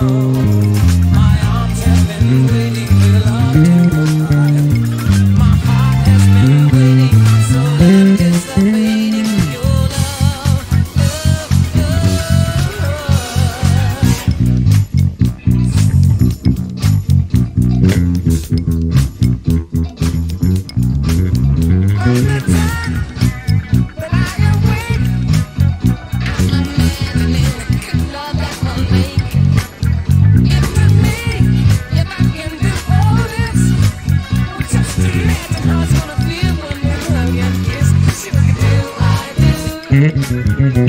your do.